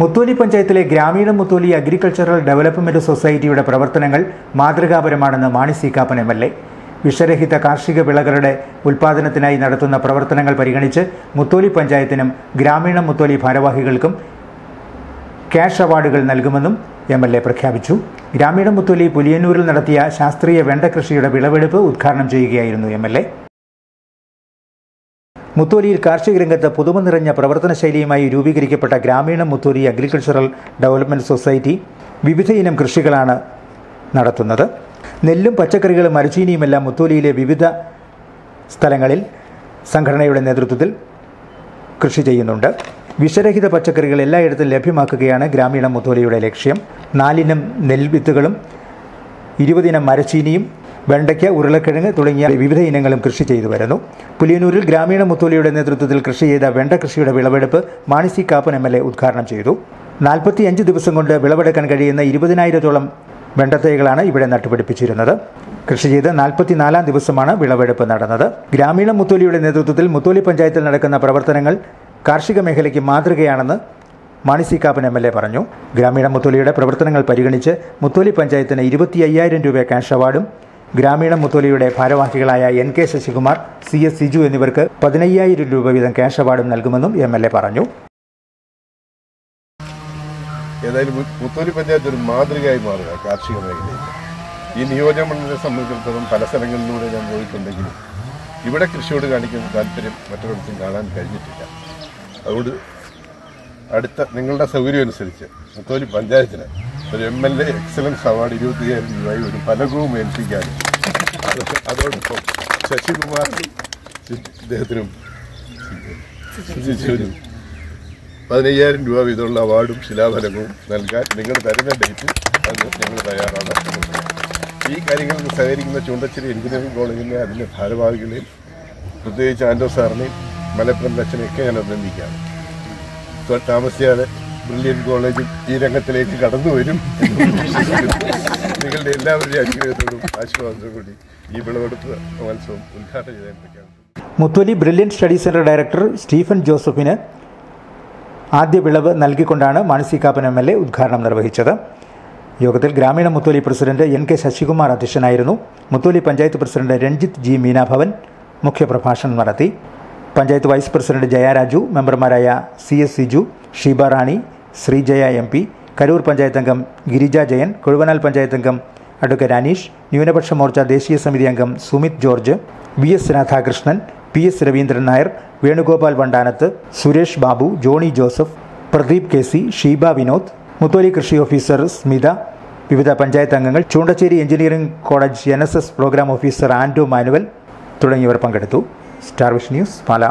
മുത്തോലി പഞ്ചായത്തിലെ ഗ്രാമീണ Mutholy agricultural development സൊസൈറ്റിയുടെ പ്രവർത്തനങ്ങൾ മാതൃകാപരമാണെന്ന് Mani C Kappan M L A. വിഷരഹിത കാർഷിക വിളകളുടെ ഉൽപാദനത്തിനായി നടത്തുന്ന പ്രവർത്തനങ്ങൾ പരിഗണിച്ച് മുത്തോലി പഞ്ചായത്തിനും ഗ്രാമീണ മുത്തോലി ഭാരവാഹികൾക്കും ക്യാഷ് അവാർഡുകൾ നൽകുമെന്നും എം എൽ എ പ്രഖ്യാപിച്ചു. ഗ്രാമീണ മുത്തോലി പുലിയന്നൂരിൽ നടത്തിയ ശാസ്ത്രീയ വെണ്ട കൃഷിയുടെ വിളവെടുപ്പ് ഉദ്ഘാടനം ചെയ്യുകയായിരുന്നു എം എൽ എ. മുത്തോലിയിൽ കാർഷിക രംഗത്ത് പുതുമ നിറഞ്ഞ പ്രവർത്തന ശൈലിയുമായി രൂപീകരിക്കപ്പെട്ട ഗ്രാമീണ മുത്തോലി അഗ്രികൾച്ചറൽ ഡെവലപ്മെന്റ് സൊസൈറ്റി വിവിധ ഇനം കൃഷികളാണ് നടത്തുന്നത്. നെല്ലും പച്ചക്കറികളും മരച്ചീനിയുമെല്ലാം മുത്തോലിയിലെ വിവിധ സ്ഥലങ്ങളിൽ സംഘടനയുടെ നേതൃത്വത്തിൽ കൃഷി ചെയ്യുന്നുണ്ട്. വിഷരഹിത പച്ചക്കറികൾ എല്ലായിടത്തും ലഭ്യമാക്കുകയാണ് ഗ്രാമീണ മുത്തോലിയുടെ ലക്ഷ്യം. നാലിനം നെൽവിത്തുകളും ഇരുപതിനം മരച്ചീനിയും വെണ്ടയ്ക്ക ഉരുളക്കിഴങ്ങ് തുടങ്ങിയ വിവിധ ഇനങ്ങളും കൃഷി ചെയ്തു വരുന്നു. പുലിയനൂരിൽ ഗ്രാമീണ മുത്തോലിയുടെ നേതൃത്വത്തിൽ കൃഷി ചെയ്ത വെണ്ട കൃഷിയുടെ വിളവെടുപ്പ് Mani C Kappan M L A ഉദ്ഘാടനം ചെയ്തു. നാൽപ്പത്തിയഞ്ച് ദിവസം കൊണ്ട് വിളവെടുക്കാൻ കഴിയുന്ന ഇരുപതിനായിരത്തോളം വെണ്ടത്തൈകളാണ് ഇവിടെ നട്ടുപിടിപ്പിച്ചിരുന്നത്. കൃഷി ചെയ്ത് നാൽപ്പത്തിനാലാം ദിവസമാണ് വിളവെടുപ്പ് നടന്നത്. ഗ്രാമീണ മുത്തോലിയുടെ നേതൃത്വത്തിൽ മുത്തോലി പഞ്ചായത്തിൽ നടക്കുന്ന പ്രവർത്തനങ്ങൾ കാർഷിക മേഖലയ്ക്ക് മാതൃകയാണെന്ന് Mani C Kappan M L A പറഞ്ഞു. ഗ്രാമീണ മുത്തോലിയുടെ പ്രവർത്തനങ്ങൾ പരിഗണിച്ച് മുത്തോലി പഞ്ചായത്തിന് ഇരുപത്തി അയ്യായിരം രൂപ ക്യാഷ് അവാർഡും ഗ്രാമീണ മുത്തോലിയുടെ ഭാരവാഹികളായ N K Sasikumar C S Siju എന്നിവർക്ക് പതിനയ്യായിരം രൂപ വീതം ക്യാഷ് അവാർഡും നൽകുമെന്നും എം എൽ എ പറഞ്ഞു. ഏതായാലും മുത്തോലി പഞ്ചായത്ത് ഒരു മാതൃകയായി മാറുക കാർഷിക മേഖലയിൽ ഈ നിയോജകമണ്ഡലത്തെ സംബന്ധിച്ചിടത്തോളം പല സ്ഥലങ്ങളിലൂടെ ഞാൻ പോയിട്ടുണ്ടെങ്കിലും ഇവിടെ കൃഷിയോട് കാണിക്കുന്ന താല്പര്യം മറ്റൊരിടത്തും കാണാൻ കഴിഞ്ഞിട്ടില്ല. അതുകൊണ്ട് അടുത്ത നിങ്ങളുടെ സൗകര്യം അനുസരിച്ച് മുത്തോലി പഞ്ചായത്തിന് ഒരു M L A excellence award ഇരുപത്തിയായിരം രൂപയായി ഒരു ഫലകവും ഏൽപ്പിക്കാൻ. അത് അതോടൊപ്പം ശശികുമാറിനും ഇദ്ദേഹത്തിനും ശിശുവിനും പതിനയ്യായിരം രൂപ വീതമുള്ള അവാർഡും ശിലാഫലകവും നൽകാൻ നിങ്ങൾ തരുന്ന ഡേറ്റ് അത് ഞങ്ങൾ തയ്യാറാണ്. ഈ കാര്യങ്ങളിൽ സഹകരിക്കുന്ന ചൂണ്ടച്ചിരി എഞ്ചിനീയറിംഗ് കോളേജിലെ അതിന്റെ ഭാരവാഹികളെയും പ്രത്യേകിച്ച് ആൻഡോ സാറിനെയും മലപ്പുറം അച്ഛനെയൊക്കെ ഞാൻ അഭിനന്ദിക്കുകയാണ് താമസിയാതെ ബ്രില്യൻ കോളേജും ഈ രംഗത്തിലേക്ക് കടന്നു വരും. നിങ്ങളുടെ എല്ലാവരുടെയും അനുഗ്രഹത്തോടും ആശീർവാദത്തോടും കൂടി ഈ വിളവെടുപ്പ് മത്സവം ഉദ്ഘാടനം പ്രഖ്യാപിച്ചു Mutholi brilliant study centre director Stephen ജോസഫിന് ആദ്യ വിളവ് നൽകിക്കൊണ്ടാണ് Mani C Kappan M L A ഉദ്ഘാടനം നിർവഹിച്ചത്. യോഗത്തിൽ ഗ്രാമീണ Mutholi president N K Sasikumar അധ്യക്ഷനായിരുന്നു. മുത്തോലി പഞ്ചായത്ത് പ്രസിഡന്റ് രഞ്ജിത്ത് ജി മീനാഭവൻ മുഖ്യപ്രഭാഷണം നടത്തി. പഞ്ചായത്ത് വൈസ് പ്രസിഡന്റ് ജയരാജു മെമ്പർമാരായ C S Siju Sheeba Rani Sreejaya M P Karoor panchayat അംഗം ഗിരിജ ജയൻ കൊഴുവനാൽ പഞ്ചായത്ത് അംഗം അഡ്വക്കേറ്റ് അനീഷ് ന്യൂനപക്ഷ മോർച്ച ദേശീയ സമിതി അംഗം Sumith George V S Radhakrishnan P S Raveendran Nair Venugopal Vandanath Suresh Babu Johnny Joseph Pradeep K C Sheeba Vinod Mutholi കൃഷി officer Smitha വിവിധ പഞ്ചായത്ത് അംഗങ്ങൾ Choondacherry engineering college N programme officer Anto Manuel തുടങ്ങിയവർ പങ്കെടുത്തു. Star Vision News Pala.